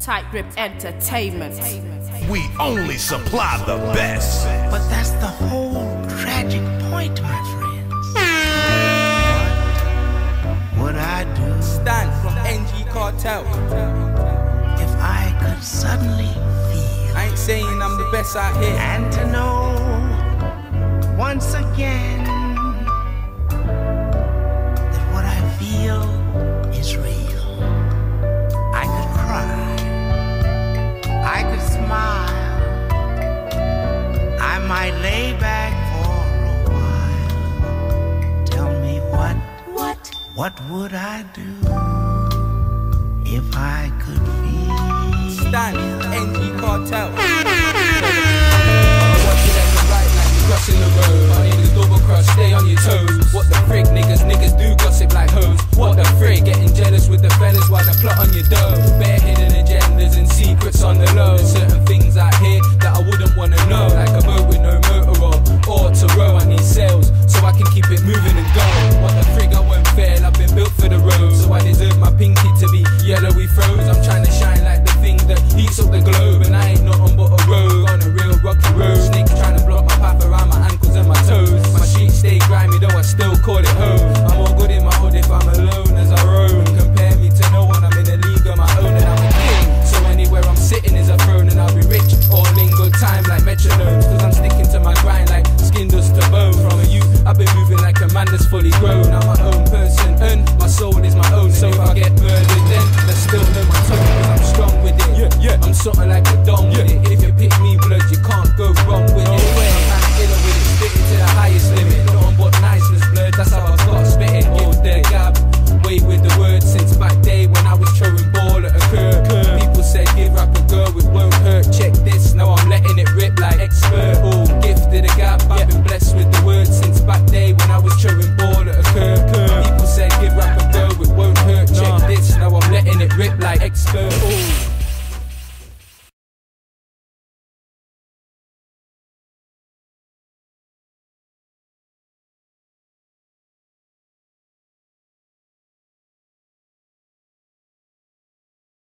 Tight Grip Entertainment. We only supply the best. But that's the whole tragic point, my friends. What would I do? Stan from NG Cartel. If I could suddenly feel. I ain't saying I'm the best out here. And to know once again What would I do if I could be Stan, NG Cartel Crossing the road, my name is double cross, stay on your toes. What the frick niggas, niggas do gossip like her. man that's fully grown. I'm my own person, and my soul is my own. So if I get burned.